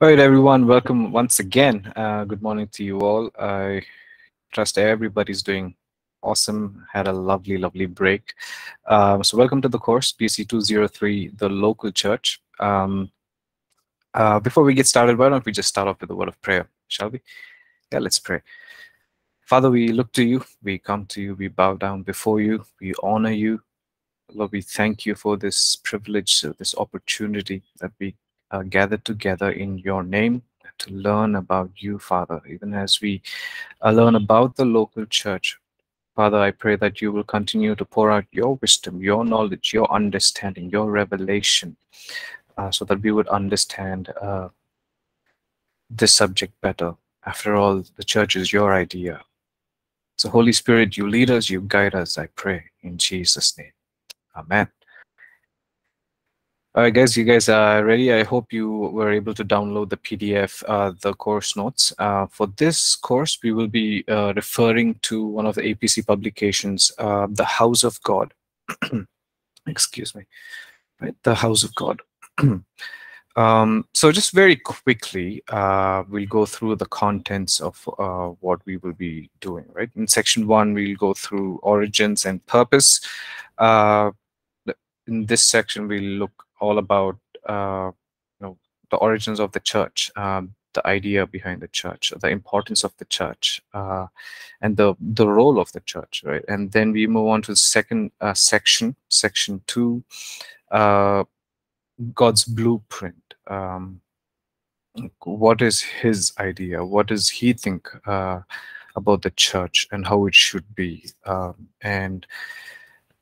All right, everyone, welcome once again. Uh, good morning to you all. I trust everybody's doing awesome, had a lovely, lovely break. Um, so welcome to the course, BC 203, the local church. Um, uh, before we get started, why don't we just start off with a word of prayer, shall we? Yeah, let's pray. Father, we look to you, we come to you, we bow down before you, we honor you. Lord, we thank you for this privilege, this opportunity that we uh, gathered together in your name to learn about you, Father, even as we uh, learn about the local church. Father, I pray that you will continue to pour out your wisdom, your knowledge, your understanding, your revelation, uh, so that we would understand uh, this subject better. After all, the church is your idea. So, Holy Spirit, you lead us, you guide us, I pray, in Jesus' name. Amen. All right, guys, you guys are ready. I hope you were able to download the PDF, uh, the course notes. Uh, for this course, we will be uh, referring to one of the APC publications, uh, The House of God. Excuse me. Right, The House of God. um, so just very quickly, uh, we'll go through the contents of uh, what we will be doing, right? In section one, we'll go through origins and purpose. in this section, we'll look all about uh, you know the origins of the church, um, the idea behind the church, the importance of the church, uh, and the the role of the church, right? And then we move on to the second uh, section, section two, uh, God's blueprint. Um, what is His idea? What does He think uh, about the church and how it should be? Um, and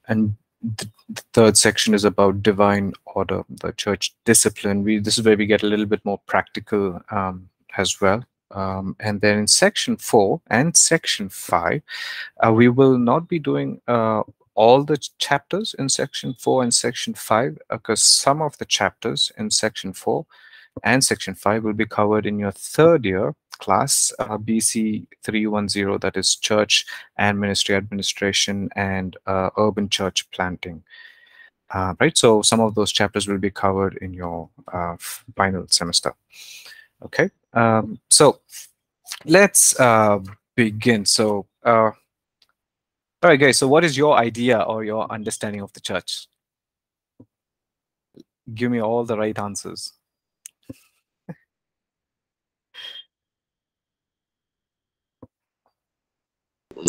and the, third section is about divine order, the church discipline. We this is where we get a little bit more practical um, as well. Um, and then in section four and section five, uh, we will not be doing uh, all the chapters in section four and section five because uh, some of the chapters in section four and section 5 will be covered in your third year class uh, bc 310 that is church and ministry administration and uh, urban church planting. Uh, right so some of those chapters will be covered in your uh, final semester. Okay um, so let's uh, begin. So uh, all right guys so what is your idea or your understanding of the church? Give me all the right answers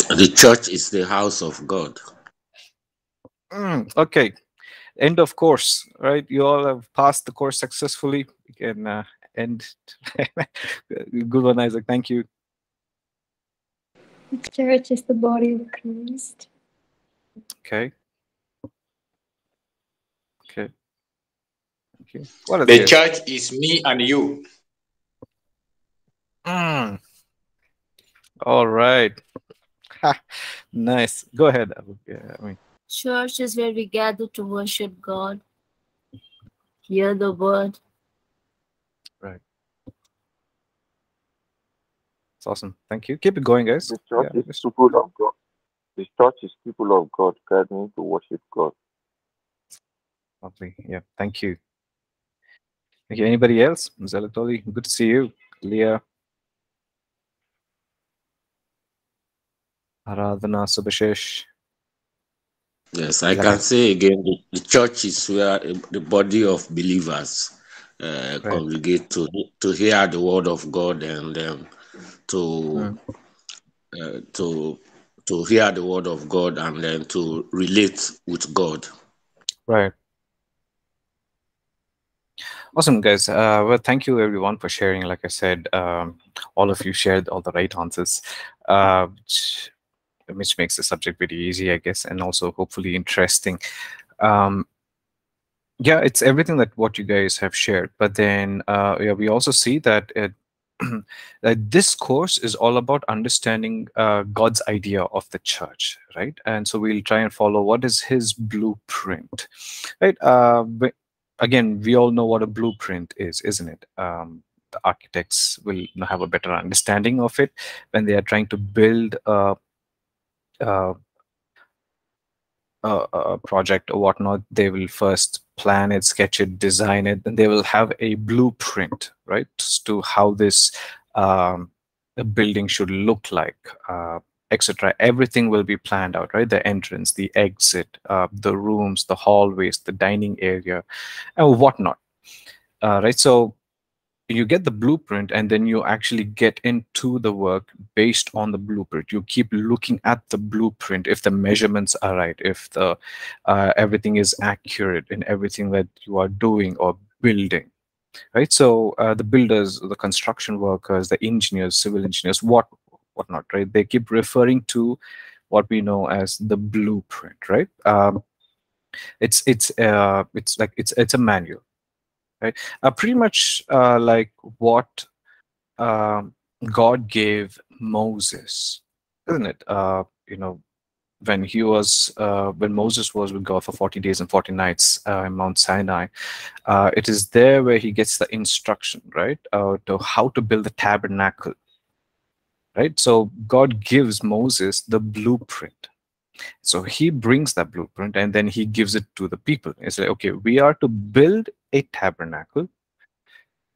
The church is the house of God. Mm, okay. End of course, right? You all have passed the course successfully. You can uh, end. Good one, Isaac. Thank you. The church is the body of Christ. Okay. Okay. Thank you. What the church is me and you. Mm. All right. nice. Go ahead. Yeah, Church is where we gather to worship God, hear the word. Right. It's awesome. Thank you. Keep it going, guys. The church yeah. is people of God. The church is people of God gathering to worship God. Lovely. Yeah. Thank you. Thank you. Anybody else? Zelatoli, good to see you. Leah. Aradhana Subhashish. Yes, I can say again the, the, church is where the body of believers uh, right. congregate to to hear the word of God and um, to mm. uh, to to hear the word of God and then to relate with God. Right. Awesome, guys. Uh, well, thank you everyone for sharing. Like I said, um, all of you shared all the right answers, uh, which makes the subject very easy, I guess, and also hopefully interesting. Um, yeah, it's everything that what you guys have shared. But then, uh, yeah, we also see that it, this course is all about understanding uh, God's idea of the church, right? And so we'll try and follow what is His blueprint, right? Uh, again, we all know what a blueprint is, isn't it? Um, the architects will have a better understanding of it when they are trying to build a uh, a, a project or whatnot, they will first plan it, sketch it, design it, then they will have a blueprint, right, as to how this um, building should look like, uh, etc. Everything will be planned out, right? The entrance, the exit, uh, the rooms, the hallways, the dining area, and whatnot, uh, right? So you get the blueprint and then you actually get into the work based on the blueprint. You keep looking at the blueprint if the measurements are right if the uh, everything is accurate in everything that you are doing or building right? So uh, the builders the construction workers the engineers civil engineers what whatnot right? They keep referring to what we know as the blueprint right? Um, it's it's uh, it's like it's it's a manual right? Uh, pretty much uh, like what um, God gave Moses, isn't it? Uh, you know, when he was uh, when Moses was with God for 40 days and 40 nights uh, in Mount Sinai, uh, it is there where he gets the instruction, right, uh, to how to build the tabernacle. Right, so God gives Moses the blueprint. So he brings that blueprint and then he gives it to the people. It's like, okay, we are to build a tabernacle.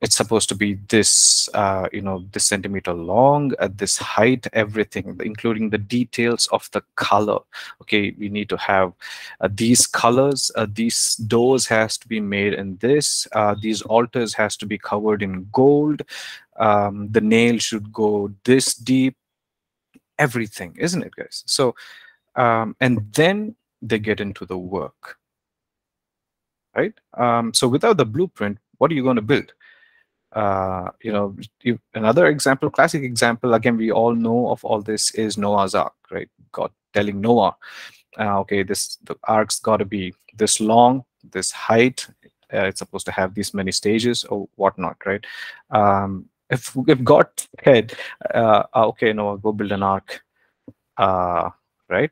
It's supposed to be this, uh, you know, this centimeter long, at this height, everything, including the details of the color. Okay, we need to have uh, these colors. Uh, these doors has to be made in this. Uh, these altars has to be covered in gold. Um, the nail should go this deep. Everything, isn't it, guys? So, um, and then they get into the work right? Um, so without the blueprint, what are you going to build? Uh, you know, you, another example, classic example, again, we all know of all this is Noah's Ark, right? God telling Noah, uh, okay, this the ark's got to be this long, this height, uh, it's supposed to have these many stages or whatnot, right? Um, if if God said, uh, okay, Noah, go build an ark, uh, right?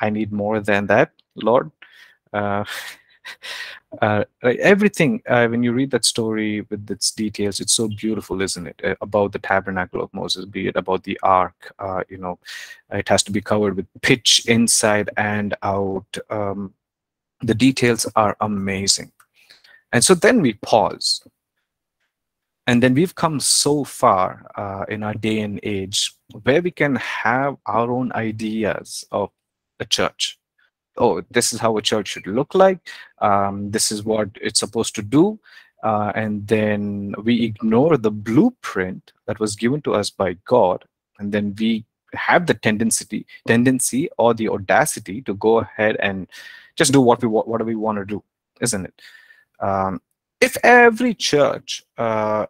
I need more than that, Lord. Uh, uh, everything uh, when you read that story with its details it's so beautiful isn't it? Uh, about the tabernacle of moses be it about the ark uh, you know it has to be covered with pitch inside and out. Um, the details are amazing. And so then we pause. And then we've come so far uh, in our day and age where we can have our own ideas of a church oh, this is how a church should look like. Um, this is what it's supposed to do. Uh, and then we ignore the blueprint that was given to us by God. And then we have the tendency, tendency or the audacity to go ahead and just do what we whatever we want to do, isn't it? Um, if every church uh,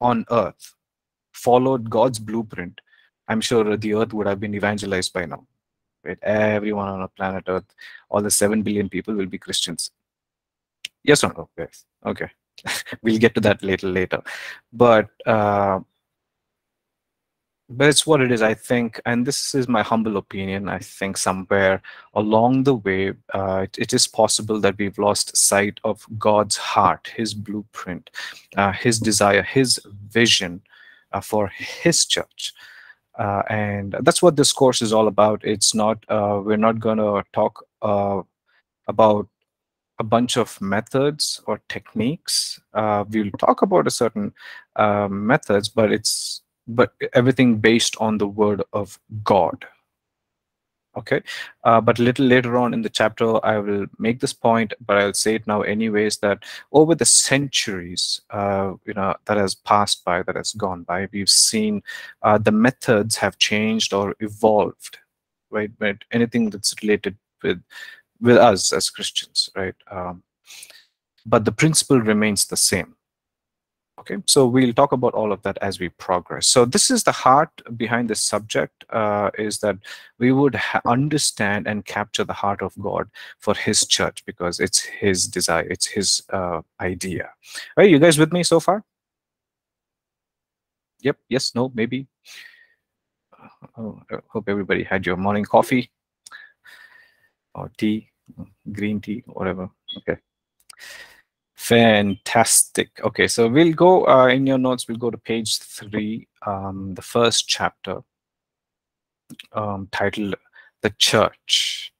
on earth followed God's blueprint, I'm sure the earth would have been evangelized by now right? Everyone on our planet Earth, all the 7 billion people will be Christians. Yes or no, guys? Okay. we'll get to that later later. But uh, but it's what it is, I think, and this is my humble opinion. I think somewhere along the way, uh, it, it is possible that we've lost sight of God's heart, His blueprint, uh, His desire, His vision uh, for His church. Uh, and that's what this course is all about. It's not, uh, we're not going to talk uh, about a bunch of methods or techniques. Uh, we'll talk about a certain uh, methods, but it's, but everything based on the word of God okay. Uh, but a little later on in the chapter i will make this point but i'll say it now anyways that over the centuries uh, you know that has passed by that has gone by we've seen uh, the methods have changed or evolved right? But anything that's related with with us as christians right? Um, but the principle remains the same Okay, so we'll talk about all of that as we progress. So this is the heart behind this subject, uh, is that we would understand and capture the heart of God for his church because it's his desire, it's his uh, idea. Are you guys with me so far? Yep, yes, no, maybe. Oh, I hope everybody had your morning coffee or tea, green tea, whatever. Okay. Fantastic. Okay, so we'll go uh, in your notes, we'll go to page three, um, the first chapter um, titled The Church.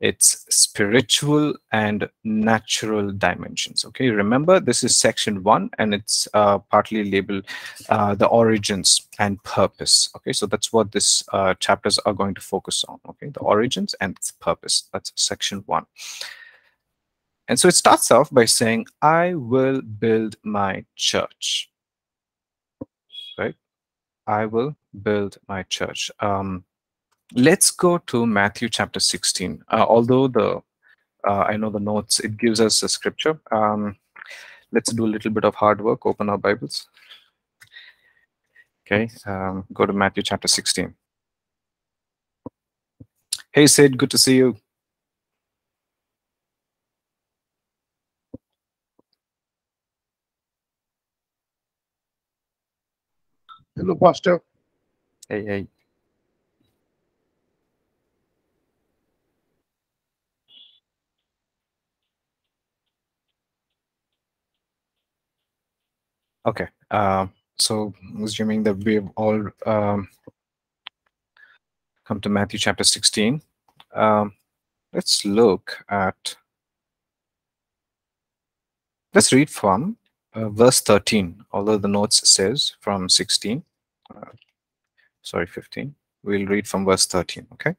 its spiritual and natural dimensions. Okay, remember this is section one and it's uh, partly labeled uh, the origins and purpose. Okay, so that's what this uh, chapters are going to focus on. Okay, the origins and purpose. That's section one. And so it starts off by saying, I will build my church. Right? I will build my church. Um, let's go to Matthew chapter 16. Uh, although the uh, I know the notes, it gives us a scripture. Um, let's do a little bit of hard work. Open our Bibles. Okay, um, go to Matthew chapter 16. Hey Sid, good to see you. Hello, Pastor. Hey, hey. Okay. Uh, so assuming that we've all um, come to Matthew chapter 16, um, let's look at, let's read from uh, verse 13, although the notes says from 16, uh, sorry, 15. We'll read from verse 13, okay?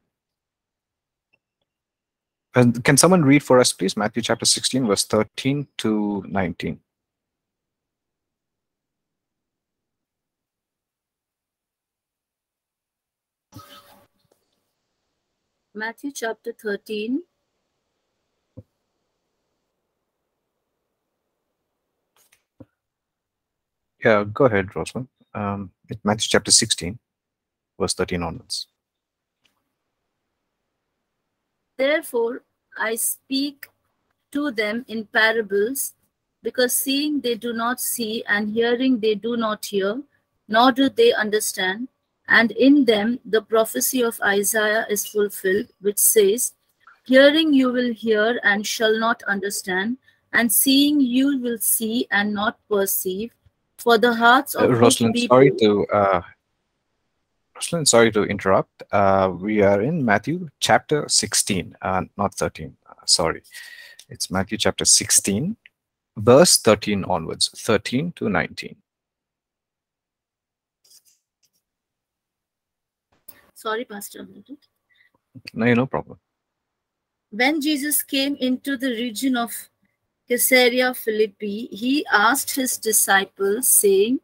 And can someone read for us, please? Matthew chapter 16, verse 13 to 19. Matthew chapter 13. Yeah, go ahead, Rosalind. Um, it's Matthew chapter 16, verse 13 onwards. Therefore, I speak to them in parables, because seeing they do not see, and hearing they do not hear, nor do they understand. And in them the prophecy of Isaiah is fulfilled, which says, Hearing you will hear and shall not understand, and seeing you will see and not perceive. For the hearts Uh, of people. sorry to uh, Rosalind, sorry to interrupt. Uh, we are in Matthew chapter 16, uh, not 13. Uh, sorry, it's Matthew chapter 16, verse 13 onwards, 13 to 19. Sorry, Pastor. No, no problem. When Jesus came into the region of Caesarea Philippi, he asked his disciples, saying,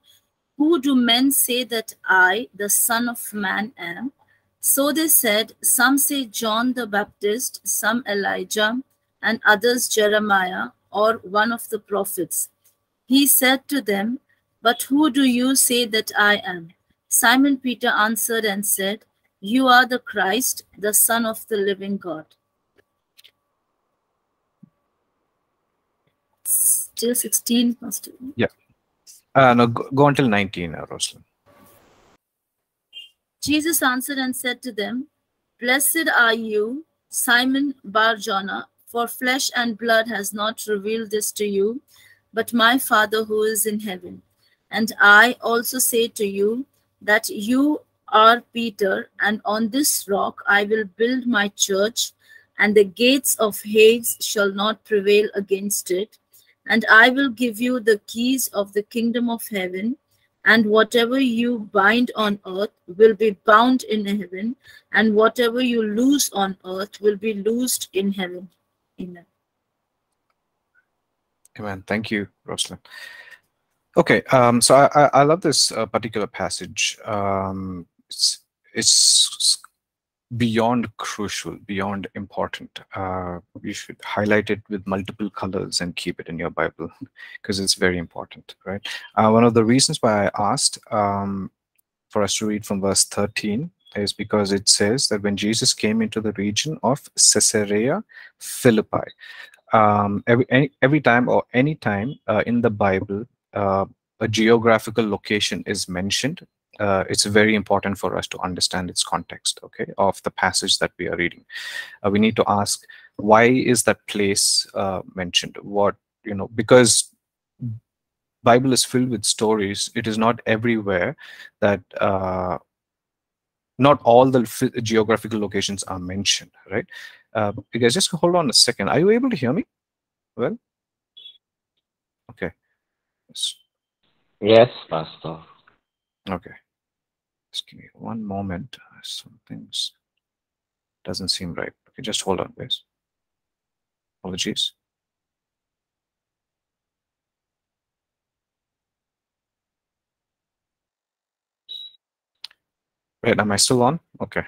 Who do men say that I, the Son of Man, am? So they said, Some say John the Baptist, some Elijah, and others Jeremiah, or one of the prophets. He said to them, But who do you say that I am? Simon Peter answered and said, You are the Christ, the Son of the living God. Still 16, Pastor. Uh, no, go, go until 19, uh, Rosalind. Jesus answered and said to them, Blessed are you, Simon Barjona, for flesh and blood has not revealed this to you, but my Father who is in heaven. And I also say to you that you are Peter, and on this rock I will build my church, and the gates of Hades shall not prevail against it. And I will give you the keys of the kingdom of heaven and whatever you bind on earth will be bound in heaven, and whatever you loose on earth will be loosed in heaven. Amen. Amen. Thank you, Rosalind. Okay, um, so I, I, I love this uh, particular passage. Um, it's, it's beyond crucial, beyond important. Uh, you should highlight it with multiple colors and keep it in your Bible because it's very important, right? Uh, one of the reasons why I asked um, for us to read from verse 13 is because it says that when Jesus came into the region of Caesarea Philippi, um, every any, every time or any time uh, in the Bible, uh, a geographical location is mentioned. Uh, it's very important for us to understand its context, okay, of the passage that we are reading. Uh, we need to ask why is that place uh, mentioned? What you know, because Bible is filled with stories. It is not everywhere that uh, not all the geographical locations are mentioned, right? Uh, you guys, just hold on a second. Are you able to hear me? Well, okay. Yes, Pastor. Okay. Just give me one moment. Something's doesn't seem right. Okay, just hold on, please. Apologies. Wait, am I still on? Okay.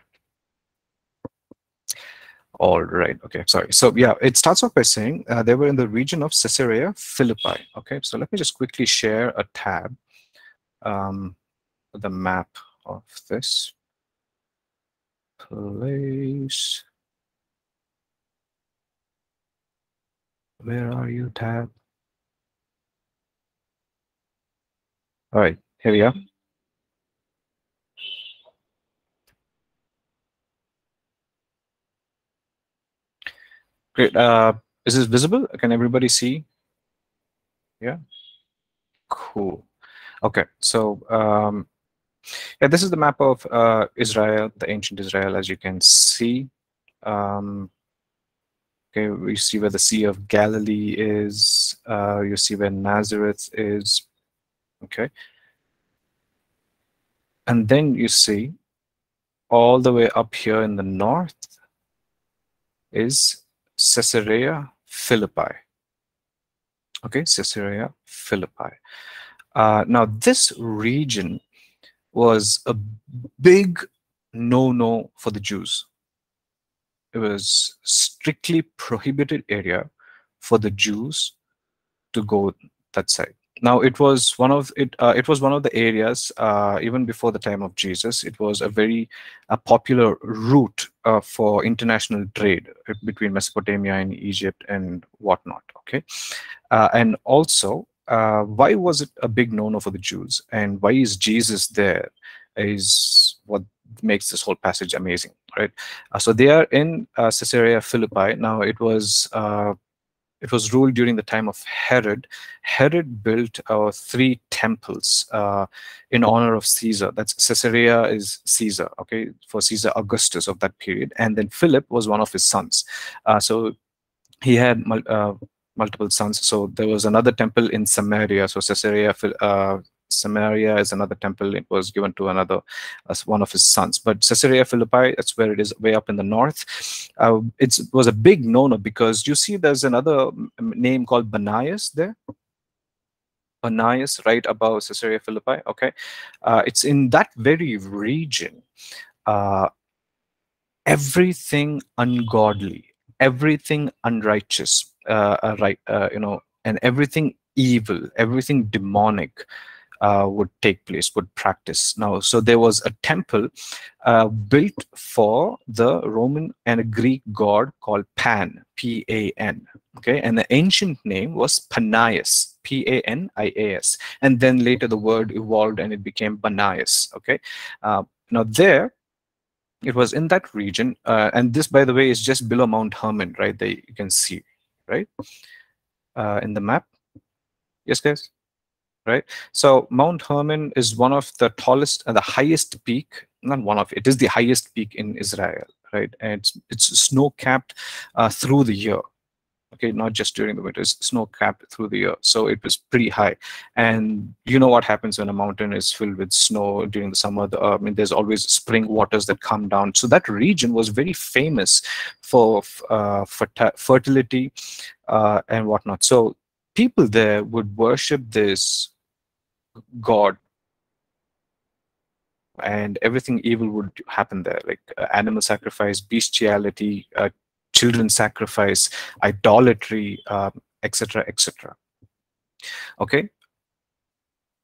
All right. Okay. Sorry. So yeah, it starts off by saying uh, they were in the region of Caesarea Philippi. Okay. So let me just quickly share a tab, um, the map of this place. Where are you, tab? All right. Here we are. Great. Uh, is this visible? Can everybody see? Yeah. Cool. Okay. So, um, yeah, this is the map of uh, Israel, the ancient Israel, as you can see. Um, okay, we see where the Sea of Galilee is. Uh, you see where Nazareth is. Okay. And then you see all the way up here in the north is Caesarea Philippi. Okay, Caesarea Philippi. Uh, now, this region was a big no-no for the Jews. It was strictly prohibited area for the Jews to go that side. Now, it was one of it. Uh, it was one of the areas uh, even before the time of Jesus. It was a very uh, popular route uh, for international trade between Mesopotamia and Egypt and whatnot. Okay, uh, and also uh, why was it a big no-no for the Jews, and why is Jesus there? Is what makes this whole passage amazing, right? so they are in Caesarea Philippi. Now, it was it was ruled during the time of Herod. Herod built uh, three temples uh, in honor of Caesar. That's Caesarea is Caesar, okay, for Caesar Augustus of that period. And then Philip was one of his sons. Uh, so he had uh, multiple sons. So there was another temple in Samaria. So Caesarea uh, Samaria is another temple. It was given to another as one of his sons. But Caesarea Philippi, that's where it is, way up in the north. Uh, it was a big no-no because you see there's another name called Banias there. Banias, right above Caesarea Philippi. Okay, uh, it's in that very region. Uh, everything ungodly, everything unrighteous, uh, right, uh, you know, and everything evil, everything demonic uh, would take place, would practice. Now, so there was a temple uh, built for the Roman and a Greek god called Pan, P-A-N. Okay, and the ancient name was Panias, P-A-N-I-A-S, and then later the word evolved and it became Banias. Okay, uh, now there it was in that region, uh, and this, by the way, is just below Mount Hermon, right? There you can see, right, uh, in the map. Yes, guys right? So Mount Hermon is one of the tallest and the highest peak, not one of, it is the highest peak in Israel, right? And it's, it's snow-capped uh, through the year, okay? Not just during the winter, it's snow-capped through the year. So it was pretty high. And you know what happens when a mountain is filled with snow during the summer? The, uh, I mean, there's always spring waters that come down. So that region was very famous for uh, fertility uh, and whatnot. So people there would worship this god and everything evil would happen there like uh, animal sacrifice bestiality uh, children sacrifice idolatry etc um, etc okay?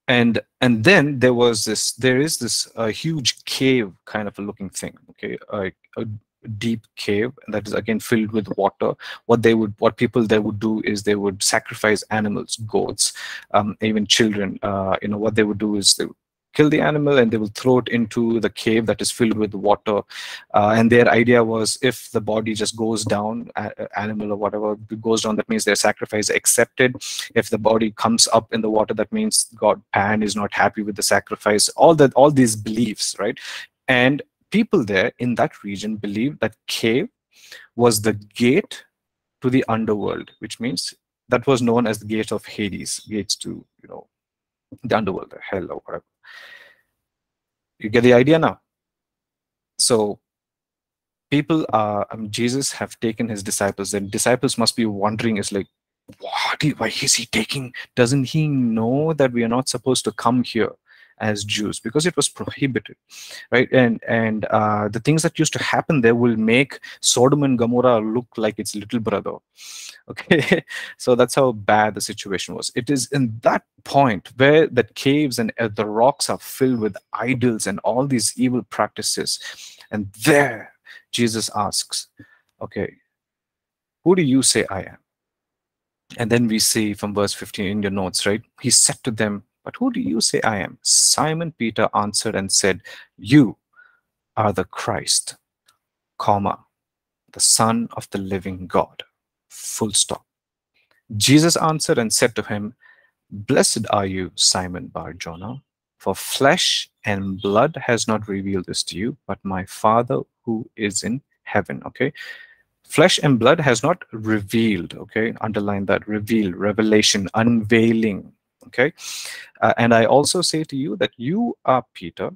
And and then there was this there is this uh, huge cave kind of a looking thing okay? A deep cave that is again filled with water. What they would what people there would do is they would sacrifice animals goats um, even children uh, you know what they would do is they would kill the animal and they will throw it into the cave that is filled with water. Uh, and their idea was if the body just goes down animal or whatever goes down that means their sacrifice accepted. If the body comes up in the water that means god pan is not happy with the sacrifice. All that all these beliefs right? And people there in that region believed that cave was the gate to the underworld, which means that was known as the gate of Hades, gates to you know the underworld, the hell or whatever. You get the idea now. So people are um, Jesus have taken his disciples, and disciples must be wondering, is like? Why is he taking? Doesn't he know that we are not supposed to come here? As Jews because it was prohibited, right? And and uh, the things that used to happen there will make Sodom and Gomorrah look like its little brother. Okay, so that's how bad the situation was. It is in that point where the caves and uh, the rocks are filled with idols and all these evil practices, and there Jesus asks, "Okay, who do you say I am?" And then we see from verse 15 in your notes, right? He said to them, but who do you say I am? Simon Peter answered and said, You are the Christ, comma, the Son of the living God. Full stop. Jesus answered and said to him, Blessed are you, Simon Bar Jonah, for flesh and blood has not revealed this to you, but my Father who is in heaven. Okay. Flesh and blood has not revealed, okay, underline that, revealed, revelation, unveiling, okay? Uh, and i also say to you that you are peter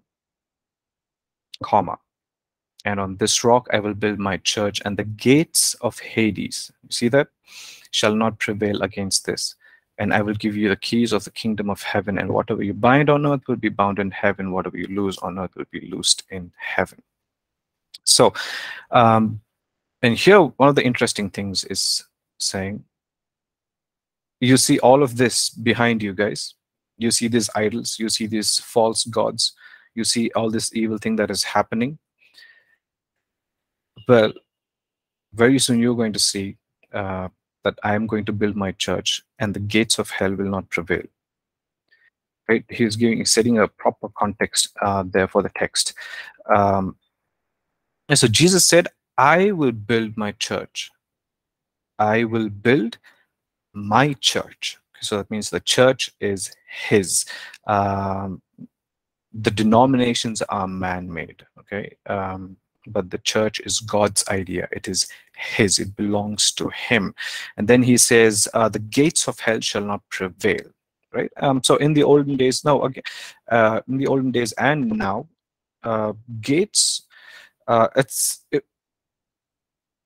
comma and on this rock i will build my church and the gates of hades. You see that? Shall not prevail against this. And i will give you the keys of the kingdom of heaven and whatever you bind on earth will be bound in heaven. Whatever you loose on earth will be loosed in heaven. So um and here one of the interesting things is saying you see all of this behind you guys. You see these idols. You see these false gods. You see all this evil thing that is happening. Well very soon you're going to see uh, that i am going to build my church and the gates of hell will not prevail. Right? He's giving setting a proper context uh, there for the text. Um, and so jesus said i will build my church. I will build my church. So that means the church is his. Um, the denominations are man-made, okay? Um, but the church is God's idea. It is his. It belongs to him. And then he says, uh, the gates of hell shall not prevail, right? Um, so in the olden days, no, again, uh, in the olden days and now, uh, gates, uh, it's, it,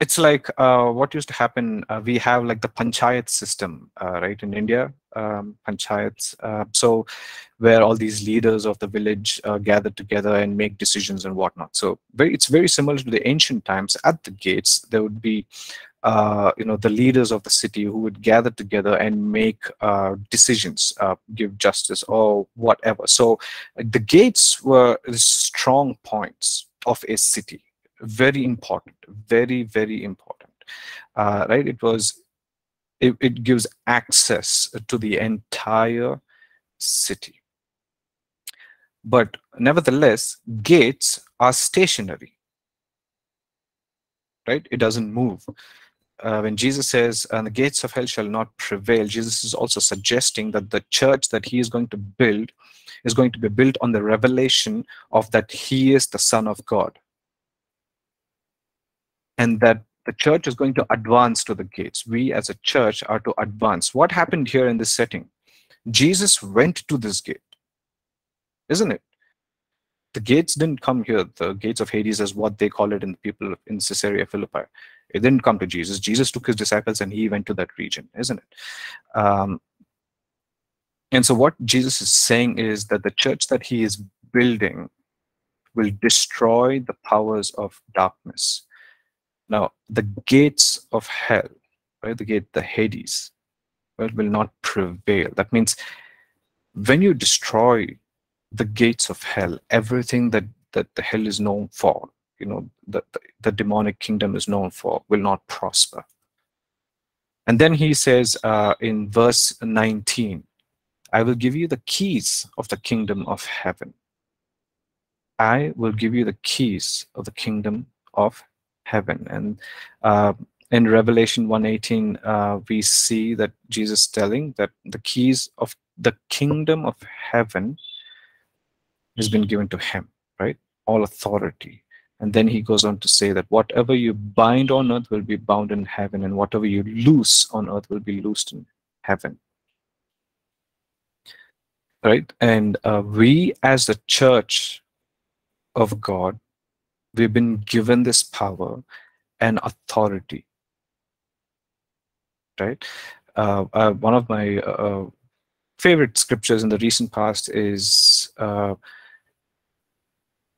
it's like uh, what used to happen. Uh, we have like the panchayat system, uh, right, in India, um, panchayats. Uh, so where all these leaders of the village uh, gather together and make decisions and whatnot. So very, it's very similar to the ancient times. At the gates, there would be, uh, you know, the leaders of the city who would gather together and make decisions, give justice or whatever. So the gates were strong points of a city very important very very important. Uh, right? It was it, it gives access to the entire city. But nevertheless gates are stationary. Right? It doesn't move. Uh, when Jesus says, and the gates of hell shall not prevail, Jesus is also suggesting that the church that he is going to build is going to be built on the revelation of that he is the Son of God and that the church is going to advance to the gates. We as a church are to advance. What happened here in this setting? Jesus went to this gate, isn't it? The gates didn't come here. The gates of Hades is what they call it in the people in Caesarea Philippi. It didn't come to Jesus. Jesus took his disciples and he went to that region, isn't it? Um, and so what Jesus is saying is that the church that he is building will destroy the powers of darkness now, the gates of hell, right, the gate, the Hades, right, will not prevail. That means when you destroy the gates of hell, everything that, that the hell is known for, you know, the, the, the demonic kingdom is known for, will not prosper. And then he says uh, in verse 19, I will give you the keys of the kingdom of heaven. I will give you the keys of the kingdom of heaven. And uh, in Revelation 1:18, uh, we see that Jesus telling that the keys of the kingdom of heaven has been given to him, right? All authority And then he goes on to say that whatever you bind on earth will be bound in heaven, and whatever you loose on earth will be loosed in heaven. Right? And uh, we, as the church of God, we've been given this power and authority. Right? Uh, uh, one of my uh, favorite scriptures in the recent past is uh,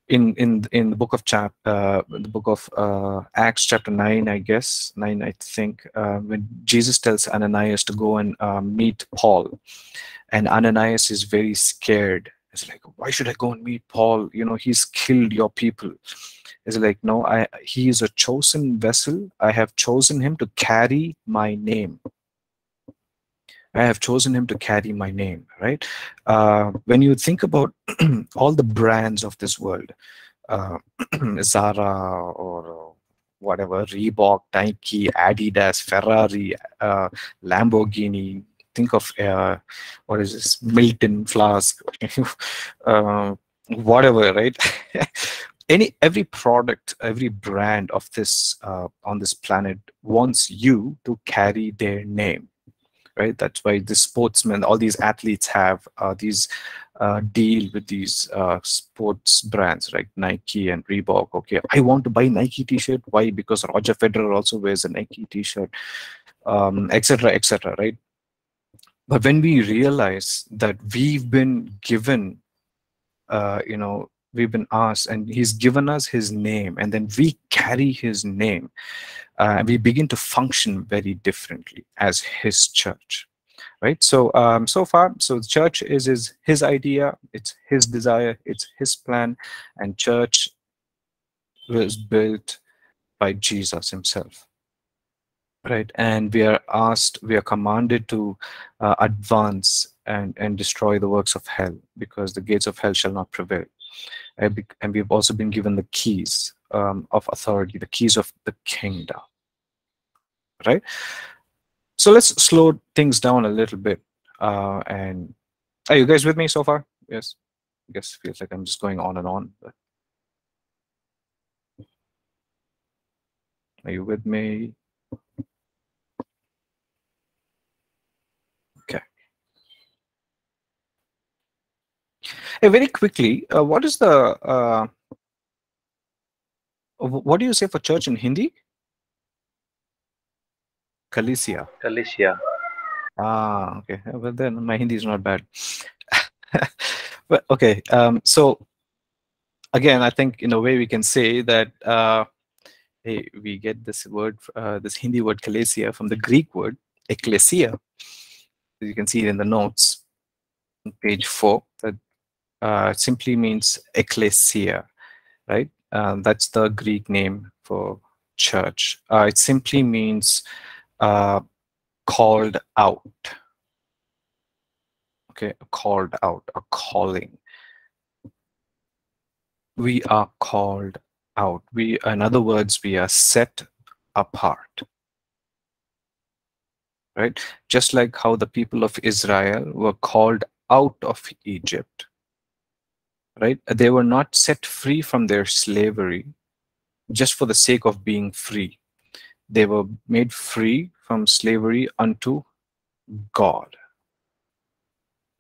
in in in the book of chap uh, the book of uh, Acts chapter nine, I guess nine, I think, uh, when Jesus tells Ananias to go and uh, meet Paul, and Ananias is very scared. It's like, why should I go and meet Paul? You know, he's killed your people. It's like, no, I he is a chosen vessel. I have chosen him to carry my name. I have chosen him to carry my name, right? Uh, when you think about all the brands of this world, uh, Zara or whatever, Reebok, Nike, Adidas, Ferrari, uh, Lamborghini, think of uh, what is this, Milton Flask, uh, whatever, right? Any every product, every brand of this uh, on this planet wants you to carry their name right? That's why the sportsmen, all these athletes have uh, these uh, deal with these uh, sports brands like Nike and Reebok. Okay, I want to buy Nike T-shirt. Why? Because Roger Federer also wears a Nike T-shirt, um, etc., etc. right? But when we realize that we've been given, uh, you know, we've been asked, and He's given us His name, and then we carry His name uh, and we begin to function very differently as his church right? So um, so far so the church is is his idea it's his desire it's his plan and church was built by jesus himself right and we are asked we are commanded to uh, advance and and destroy the works of hell because the gates of hell shall not prevail and we've also been given the keys um, of authority, the keys of the kingdom. Right? So let's slow things down a little bit. Uh, and are you guys with me so far? Yes. I guess feels like I'm just going on and on. But are you with me? Okay. Hey, very quickly, uh, what is the uh, what do you say for church in Hindi? Kalesia. Kalesia. Ah, okay. Well, then my Hindi is not bad. but okay. Um, so again, I think in a way we can say that uh, hey, we get this word, uh, this Hindi word kalesia from the Greek word ecclesia. You can see it in the notes, on page four. That uh, simply means ecclesia, right? Uh, that's the Greek name for church. Uh, it simply means uh, called out. Okay, called out, a calling. We are called out. We, in other words, we are set apart. Right? Just like how the people of Israel were called out of Egypt right? They were not set free from their slavery just for the sake of being free. They were made free from slavery unto God.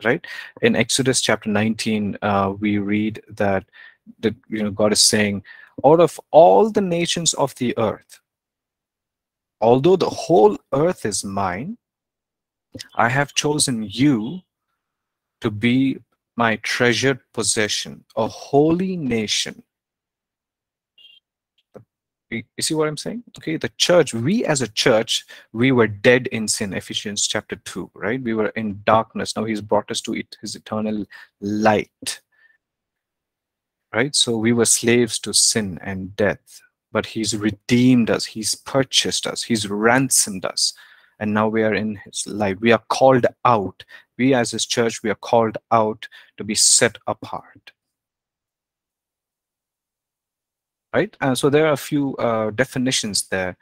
Right? In Exodus chapter 19, uh, we read that that you know God is saying, out of all the nations of the earth, although the whole earth is mine, I have chosen you to be my treasured possession, a holy nation. You see what I'm saying? Okay, the church, we as a church, we were dead in sin, Ephesians chapter 2, right? We were in darkness. Now he's brought us to his eternal light. Right? So we were slaves to sin and death, but he's redeemed us, he's purchased us, he's ransomed us and now we are in his light we are called out we as his church we are called out to be set apart. Right? And so there are a few uh, definitions there.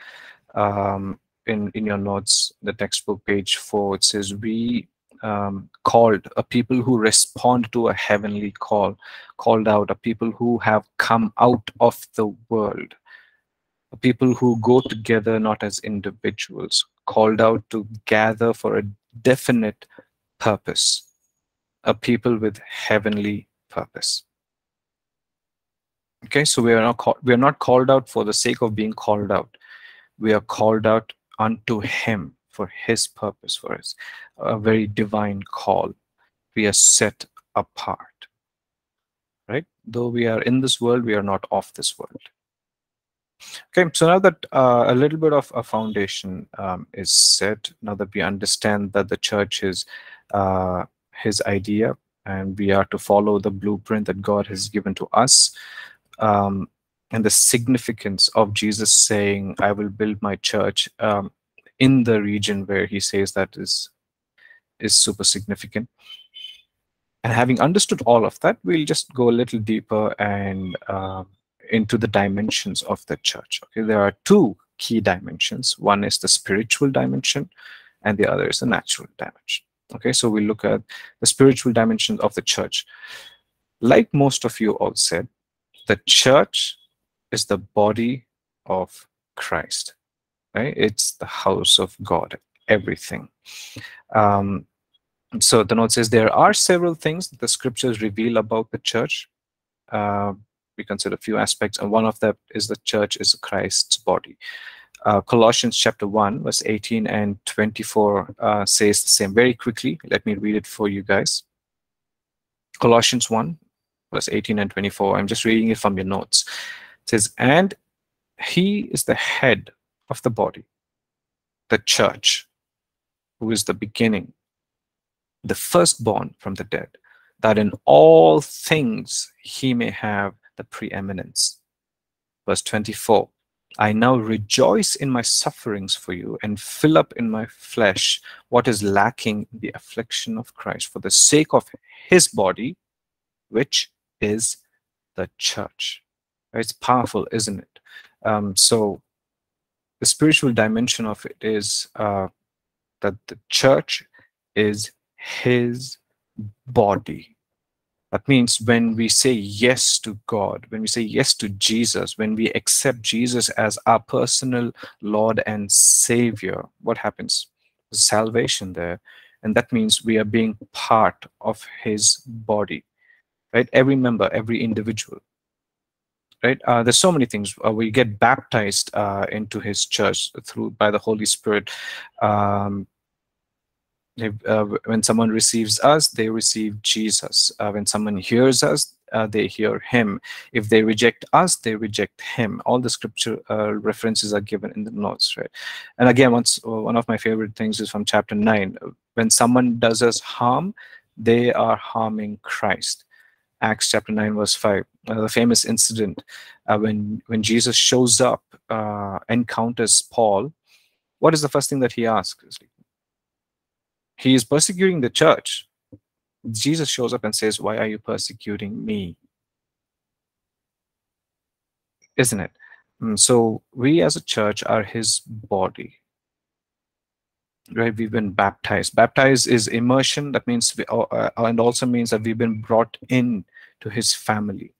Um, in in your notes the textbook page four it says we um, called, a people who respond to a heavenly call, called out, a people who have come out of the world, a people who go together not as individuals, called out to gather for a definite purpose, a people with heavenly purpose. Okay, so we are not called, we are not called out for the sake of being called out. We are called out unto Him for His purpose for us, a very divine call. We are set apart. Right? Though we are in this world, we are not of this world. Okay, so now that uh, a little bit of a foundation um, is set, now that we understand that the church is uh, his idea and we are to follow the blueprint that God has given to us, um, and the significance of Jesus saying, I will build my church um, in the region where he says that is, is super significant. And having understood all of that, we'll just go a little deeper and uh, into the dimensions of the church. Okay, there are two key dimensions. One is the spiritual dimension, and the other is the natural dimension. Okay, so we look at the spiritual dimension of the church. Like most of you all said, the church is the body of Christ, right? It's the house of God, everything. Um, so the note says there are several things the scriptures reveal about the church. Uh, we consider a few aspects, and one of them is the church is Christ's body. Uh, Colossians chapter 1, verse 18 and 24 uh, says the same. Very quickly, let me read it for you guys. Colossians 1, verse 18 and 24. I'm just reading it from your notes. It says, And he is the head of the body, the church, who is the beginning, the firstborn from the dead, that in all things he may have the preeminence. Verse 24 I now rejoice in my sufferings for you and fill up in my flesh what is lacking in the affliction of Christ for the sake of his body, which is the church. It's powerful, isn't it? Um, so the spiritual dimension of it is uh, that the church is his body. That means when we say yes to God, when we say yes to Jesus, when we accept Jesus as our personal Lord and Savior, what happens? Salvation there. And that means we are being part of his body, right? Every member, every individual, right? Uh, there's so many things. Uh, we get baptized uh, into his church through by the Holy Spirit. Um, uh, when someone receives us, they receive Jesus. Uh, when someone hears us, uh, they hear him. If they reject us, they reject him. All the scripture uh, references are given in the notes, right? And again, once uh, one of my favorite things is from chapter nine. When someone does us harm, they are harming Christ. Acts chapter 9, verse 5, uh, the famous incident when when Jesus shows up, encounters Paul. What is the first thing that he asks? He is persecuting the church. Jesus shows up and says, Why are you persecuting me? Isn't it? Mm, so we as a church are his body. Right? We've been baptized. Baptized is immersion. That means, we, uh, uh, and also means that we've been brought in to his family.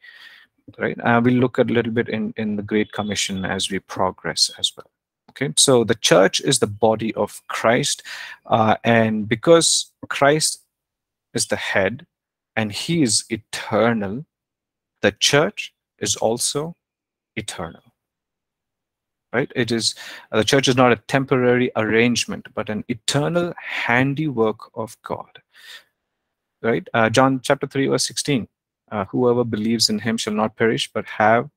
Right? Uh, we'll look at a little bit in, in the Great Commission as we progress as well. Okay, so the church is the body of Christ, uh, and because Christ is the head and he is eternal, the church is also eternal. Right? It is the church is not a temporary arrangement, but an eternal handiwork of God. Right? Uh, John chapter 3, verse 16. Uh, whoever believes in him shall not perish, but have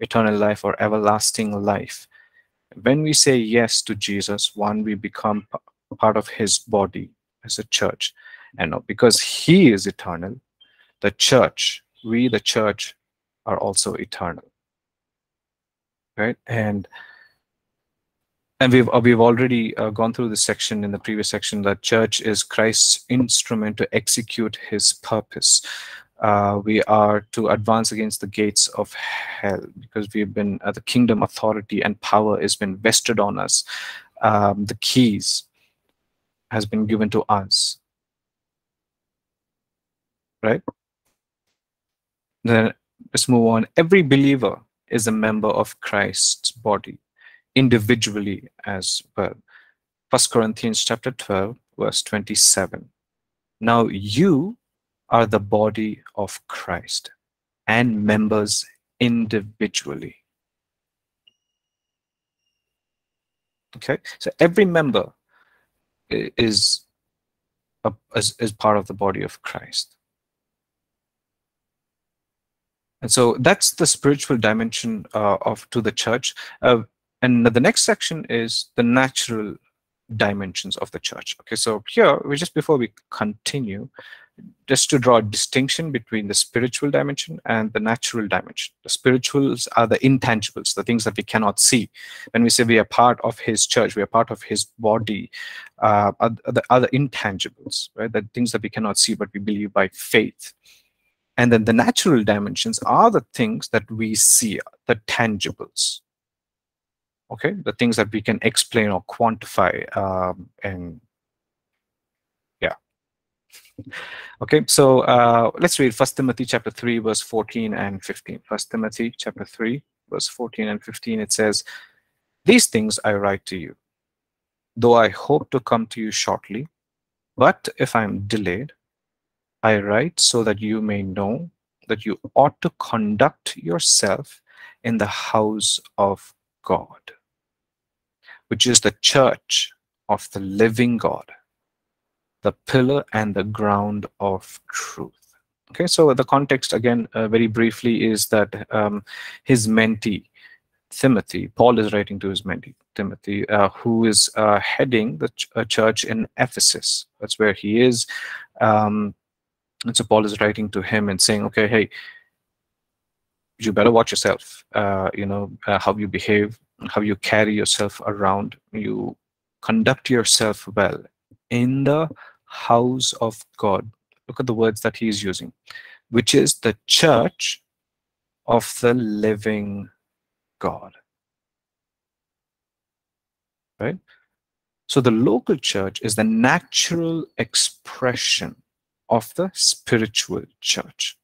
eternal life or everlasting life when we say yes to Jesus, one, we become part of his body as a church. And because he is eternal, the church, we, the church, are also eternal. Right? And and we've uh, we've already uh, gone through this section in the previous section that church is Christ's instrument to execute his purpose uh, we are to advance against the gates of hell because we've been uh, the kingdom authority and power has been vested on us um, the keys has been given to us right? Then let's move on. Every believer is a member of Christ's body, individually as well. First Corinthians chapter 12, verse 27. Now you are the body of Christ and members individually. Okay, so every member is, a, is, is part of the body of Christ. And so that's the spiritual dimension uh, of to the church. Uh, and the next section is the natural dimensions of the church. Okay, so here, we just before we continue, just to draw a distinction between the spiritual dimension and the natural dimension. The spirituals are the intangibles, the things that we cannot see. When we say we are part of his church, we are part of his body, uh, are the other intangibles, right? The things that we cannot see, but we believe by faith. And then the natural dimensions are the things that we see, the tangibles. Okay, the things that we can explain or quantify um, and Okay, so uh, let's read First Timothy chapter 3, verse 14 and 15. First Timothy chapter 3, verse 14 and 15, it says, These things I write to you, though I hope to come to you shortly, but if I am delayed, I write so that you may know that you ought to conduct yourself in the house of God, which is the church of the living God the pillar and the ground of truth. Okay, so the context again, uh, very briefly, is that um, his mentee, Timothy, Paul is writing to his mentee, Timothy, uh, who is uh, heading the ch church in Ephesus. That's where he is. Um, and so Paul is writing to him and saying, okay, hey, you better watch yourself, uh, you know, uh, how you behave, how you carry yourself around, you conduct yourself well in the house of God. Look at the words that he is using, which is the church of the living God. Right? So the local church is the natural expression of the spiritual church.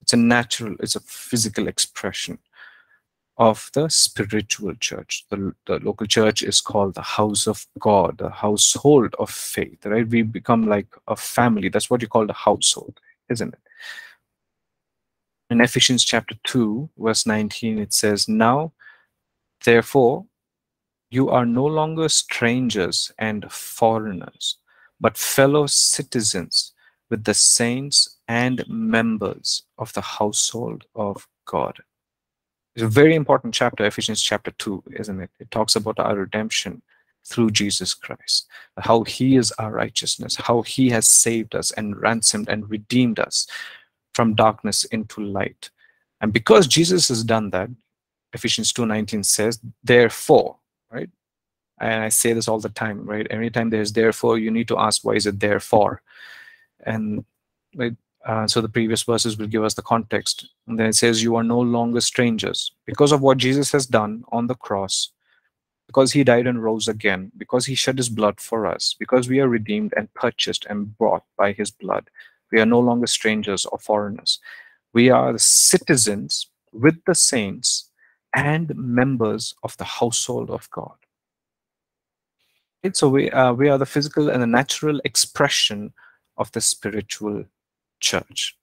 It's a natural, it's a physical expression of the spiritual church. The, the local church is called the house of God, the household of faith, right? We become like a family. That's what you call the household, isn't it? In Ephesians chapter 2, verse 19, it says, Now, therefore, you are no longer strangers and foreigners, but fellow citizens with the saints and members of the household of God it's a very important chapter, Ephesians chapter 2, isn't it? It talks about our redemption through Jesus Christ, how he is our righteousness, how he has saved us and ransomed and redeemed us from darkness into light. And because Jesus has done that, Ephesians 2.19 says, therefore, right? And I say this all the time, right? Anytime there's therefore, you need to ask, why is it therefore? And right, uh, so the previous verses will give us the context. And then it says, You are no longer strangers. Because of what Jesus has done on the cross, because he died and rose again, because he shed his blood for us, because we are redeemed and purchased and bought by his blood, we are no longer strangers or foreigners. We are citizens with the saints and members of the household of God. so we, uh, we are the physical and the natural expression of the spiritual church.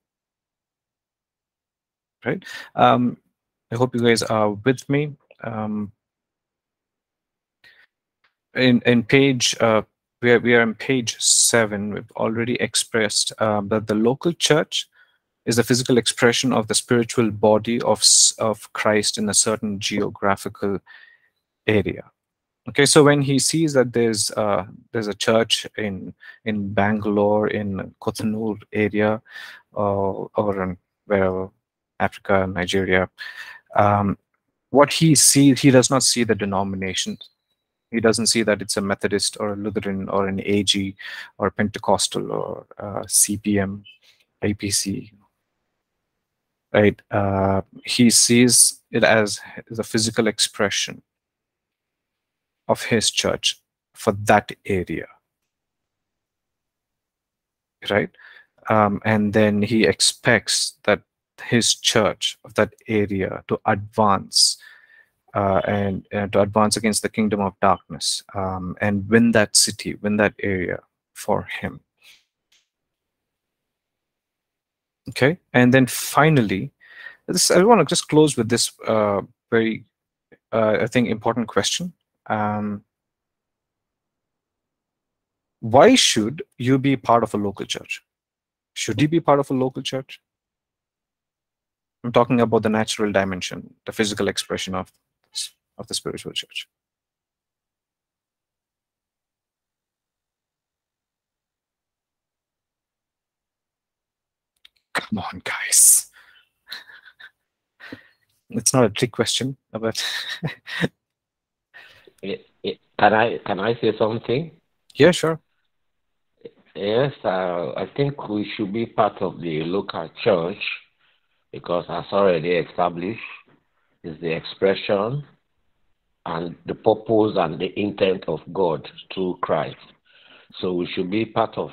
Right um i hope you guys are with me. Um in in page uh we are, we are in page seven. We've already expressed um, that the local church is the physical expression of the spiritual body of of christ in a certain geographical area okay so when he sees that there's uh, there's a church in in bangalore in Kothanur area uh, or in wherever africa nigeria um, what he sees he does not see the denomination. He doesn't see that it's a methodist or a lutheran or an ag or pentecostal or uh, cpm apc right? Uh, he sees it as the physical expression of his church for that area right um, and then he expects that his church of that area to advance uh, and, and to advance against the kingdom of darkness um, and win that city, win that area for him. Okay, and then finally, this, I want to just close with this uh, very, uh, I think, important question. Um, why should you be part of a local church? Should you be part of a local church? I'm talking about the natural dimension, the physical expression of of the spiritual church. Come on, guys. It's not a trick question, but Can I can I say something? yeah, sure. Yes, uh, I think we should be part of the local church because, as already established, is the expression and the purpose and the intent of God through Christ. So we should be part of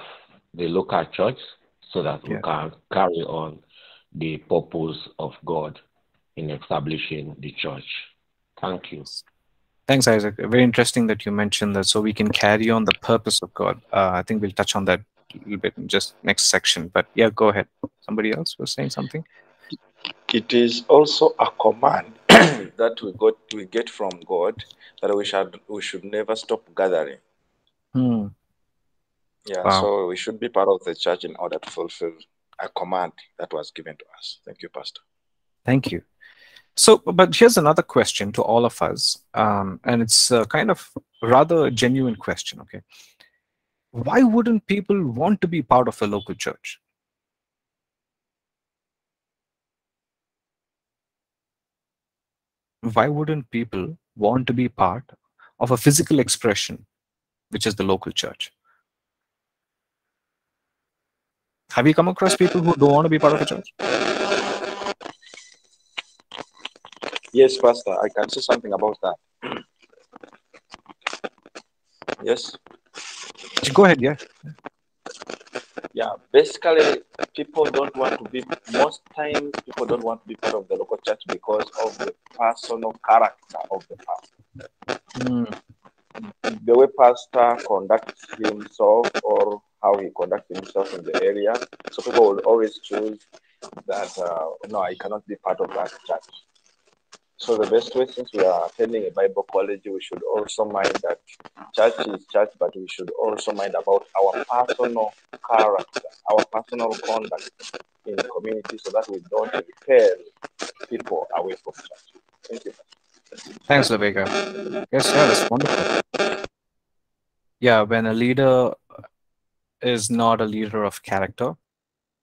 the local church so that we can carry on the purpose of God in establishing the church. Thank you. Thanks, Isaac. Very interesting that you mentioned that so we can carry on the purpose of God. Uh, I think we'll touch on that a little bit in just next section. But yeah, go ahead. Somebody else was saying something? It is also a command that we got we get from God that we should we should never stop gathering. Hmm. Yeah, Wow. so we should be part of the church in order to fulfill a command that was given to us. Thank you, Pastor. Thank you. So, but here's another question to all of us, um, and it's uh, kind of rather a genuine question. Okay, why wouldn't people want to be part of a local church? Why wouldn't people want to be part of a physical expression, which is the local church? Have you come across people who don't want to be part of a church? Yes, Pastor, I can say something about that. yes. Go ahead, yeah. Yeah, basically, people don't want to be, most times, people don't want to be part of the local church because of the personal character of the pastor. Hmm. The way pastor conducts himself or how he conducts himself in the area. So people will always choose that, uh, no, I cannot be part of that church. So the best way, since we are attending a Bible college, we should also mind that church is church, but we should also mind about our personal character, our personal conduct in the community, so that we don't repel people away from church. Thank you. Thanks, Viveka. Yes, yeah, that's wonderful. Yeah, when a leader is not a leader of character,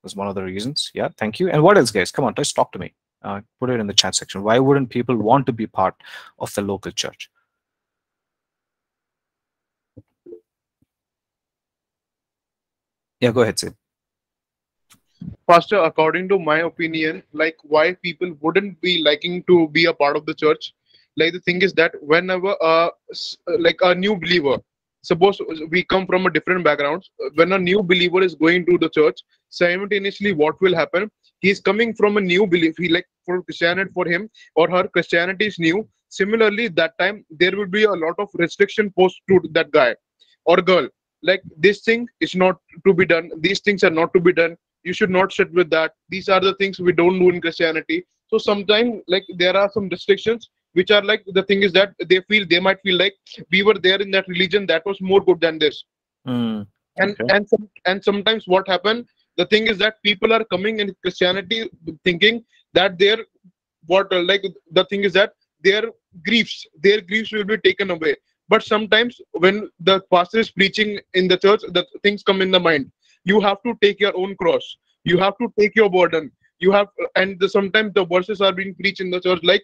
is one of the reasons. Yeah, thank you. And what else, guys? Come on, just talk to me. Uh, put it in the chat section. Why wouldn't people want to be part of the local church? Yeah, go ahead, Sid. Pastor, according to my opinion, like why people wouldn't be liking to be a part of the church, like the thing is that whenever uh like a new believer, suppose we come from a different background when a new believer is going to the church, simultaneously what will happen? He's coming from a new belief. He like for Christianity for him or her Christianity is new. Similarly, that time there will be a lot of restriction posed to that guy or girl. Like this thing is not to be done. These things are not to be done you should not sit with that these are the things we don't do in christianity so sometimes like there are some restrictions which are like the thing is that they feel they might feel like we were there in that religion that was more good than this Hmm. and Okay. and some, and sometimes what happened the thing is that people are coming in christianity thinking that their what uh, like the thing is that their griefs their griefs will be taken away. But sometimes when the pastor is preaching in the church the things come in the mind. You have to take your own cross. You have to take your burden. You have and the, sometimes the verses are being preached in the church like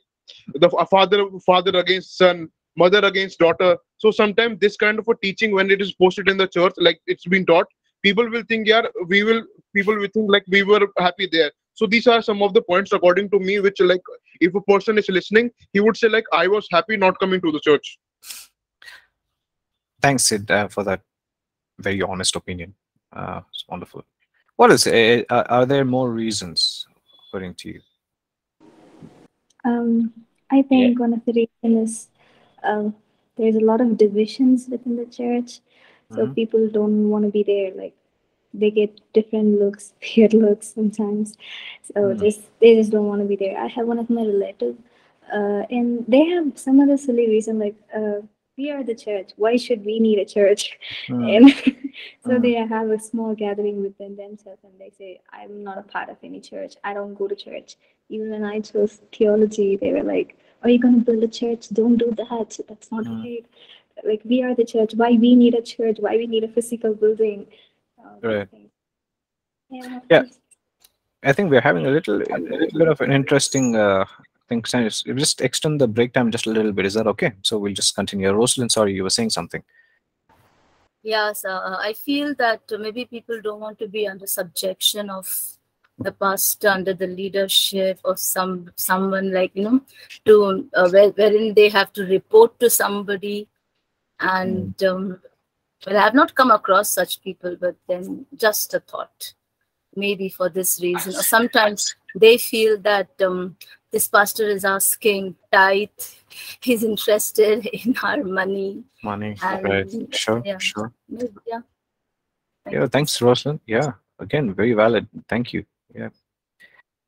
the father father against son mother against daughter. So sometimes this kind of a teaching when it is posted in the church like it's been taught people will think yeah we will people will think like we were happy there so these are some of the points according to me which like if a person is listening he would say like i was happy not coming to the church Thanks, Sid, uh, for that very honest opinion. Uh, it's wonderful. what is it? Are there more reasons, according to you? Um, I think one of the reasons is uh, there's a lot of divisions within the church, so Mhm. people don't want to be there. Like they get different looks, weird looks sometimes. So Mhm. just they just don't want to be there. I have one of my relatives, uh, and they have some other silly reason like, uh, "We are the church. Why should we need a church?" Mm, And so Mm. they have a small gathering within themselves, and they say, "I'm not a part of any church. I don't go to church." Even when I chose theology, they were like, "Are you going to build a church? Don't do that. That's not Mm. right." Like we are the church. Why we need a church? Why we need a physical building? all Right. Yeah. Yeah. I think we're having a little, a little bit of an interesting uh, thing. Just- Just extend the break time just a little bit. Is that okay? So we'll just continue. Rosalind, sorry, you were saying something. Yes, uh, I feel that uh, maybe people don't want to be under subjection of the pastor, under the leadership of some someone like you know, to uh, where, wherein they have to report to somebody, and um, well, I have not come across such people, but then just a thought, maybe for this reason, or sometimes they feel that um, this pastor is asking tithe, he's interested in our money, Money. and Right. Sure. yeah. Sure. maybe, yeah. Yeah. Thanks, Rosalind. Yeah. Again, very valid. Thank you. Yeah.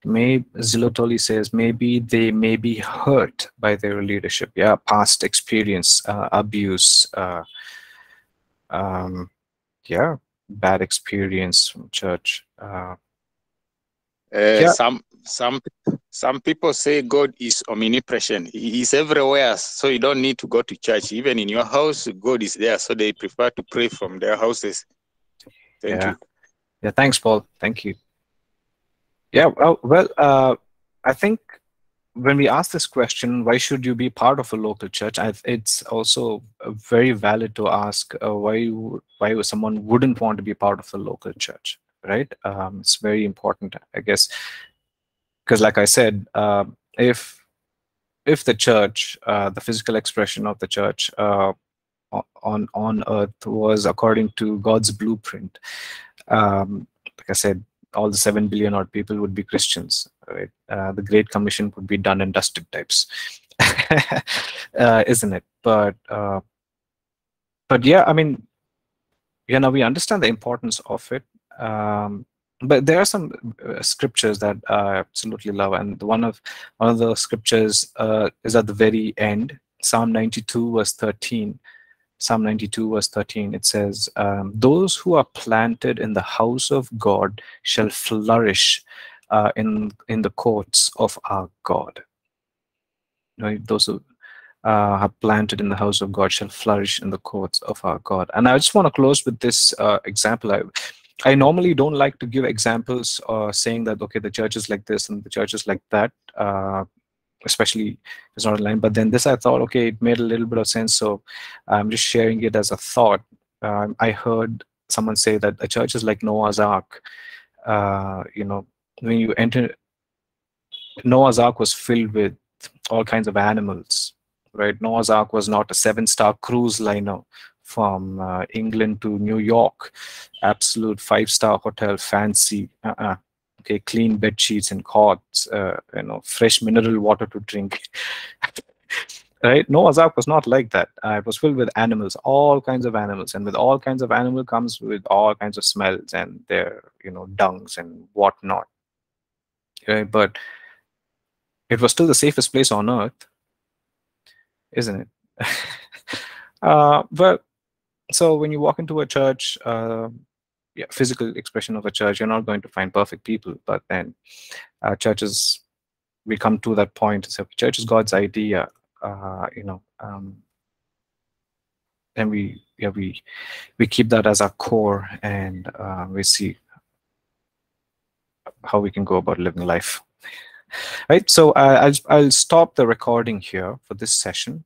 May Zilotoli says maybe they may be hurt by their leadership. Yeah, past experience, uh, abuse, uh, um, yeah, bad experience from church. Uh, Uh, Yeah. Some some some people say God is omnipresent. He- He's everywhere, so you don't need to go to church. Even in your house, God is there. So they prefer to pray from their houses. Thank yeah. you. Yeah. Thanks, Paul. Thank you. Yeah. Well, uh, I think when we ask this question, why should you be part of a local church? I, it's also very valid to ask uh, why why someone wouldn't want to be part of a local church, right? Um, it's very important, I guess, because like I said, uh, if if the church, uh, the physical expression of the church uh, on on earth was according to God's blueprint, um, like I said, all the seven billion odd people would be Christians, right? Uh, the Great Commission would be done and dusted types, uh, isn't it? But uh, but yeah, I mean, you know, we understand the importance of it. Um, but there are some uh, scriptures that I absolutely love, and one of one of the scriptures uh, is at the very end, Psalm 92, verse 13. Psalm 92, verse 13, it says, um, Those who are planted in the house of God shall flourish uh, in, in the courts of our God. Right? Those who uh, are planted in the house of God shall flourish in the courts of our God. And I just want to close with this uh, example. I, I normally don't like to give examples uh, saying that, okay, the church is like this and the church is like that. Especially it's not online but then this i thought okay it made a little bit of sense. So i'm just sharing it as a thought. Um, i heard someone say that a church is like noah's ark. Uh, you know when you enter noah's ark was filled with all kinds of animals right? Noah's ark was not a seven star cruise liner from uh, england to new york. Absolute five star hotel fancy. Uh-uh okay clean bed sheets and cots uh, you know fresh mineral water to drink. Right? Noah's ark was not like that. Uh, it was filled with animals all kinds of animals. And with all kinds of animal comes with all kinds of smells and their you know dungs and whatnot. Right? But it was still the safest place on earth isn't it? Uh, but so when you walk into a church uh, yeah, physical expression of a church, you're not going to find perfect people. But then uh, churches, we come to that point. So church is God's idea, uh, you know, um, and we yeah we we keep that as our core, and uh, we see how we can go about living life. Right. So uh, I'll I'll stop the recording here for this session.